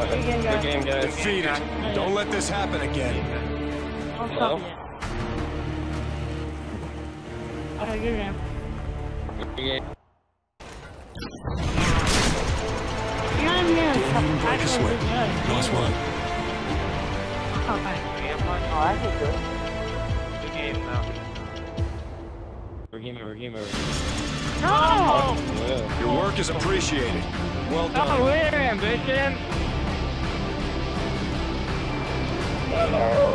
Okay. game, Good guys. game, guys. Defeated. Don't let this happen again. I'll Hello? stop it. Okay, good game. Good game. You're not even gonna stop Break a sweat. good. One. Oh, fine. Oh, I think good. Good game now. We're game over, game over. No! Oh, yeah. Your work is appreciated. Well Oh, done. we're ambition. Woo!